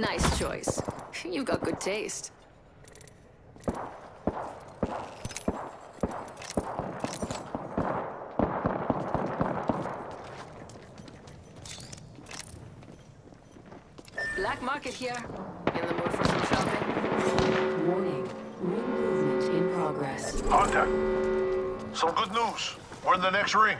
Nice choice. You've got good taste. Black market here. In the mood for some shopping? Warning. Ring movement in progress. Contact. Some good news. We're in the next ring.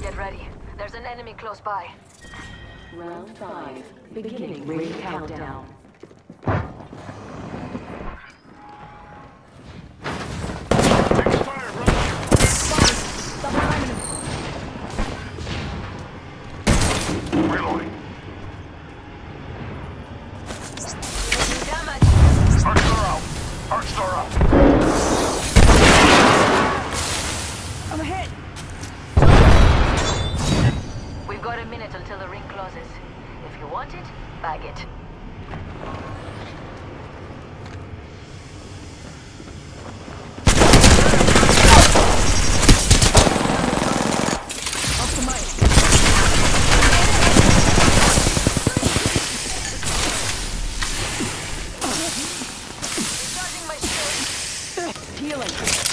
Get ready. There's an enemy close by. Round five. Beginning ring countdown. Taking Minute until the ring closes. If you want it, bag it.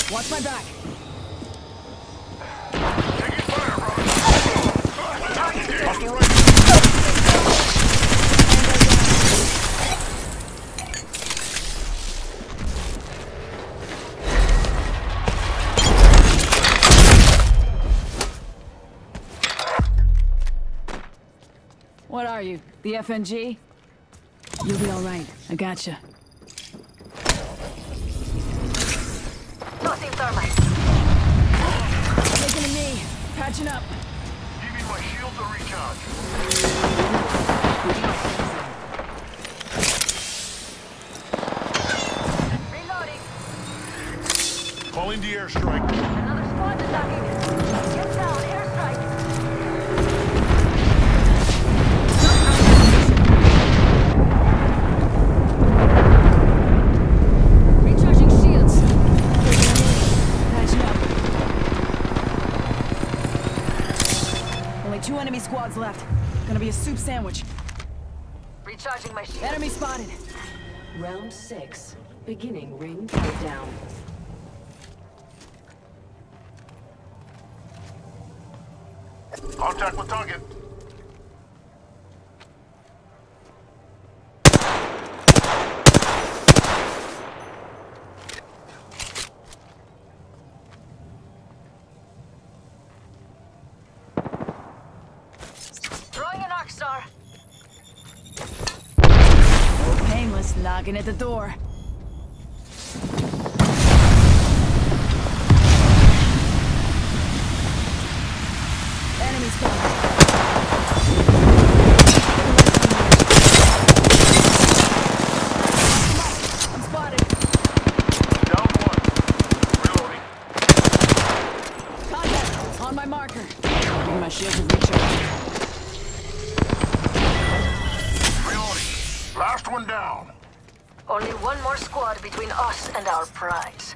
Watch my back. What are you? The FNG? You'll be alright. I gotcha. Tossing thermite. Taking a knee. Patching up. Giving my shield to recharge. Reloading. Calling the airstrike. Another squad attacking. Get enemy squads left. Gonna be a soup sandwich. Recharging my shield. Enemy spotted. Round six. Beginning ring countdown. Contact with target. Knocking at the door. Enemy spotted. I'm spotted. Down one. Reloading. Contact on my marker. Giving my shields a recharge. Reloading. Last down. Only one more squad between us and our prize.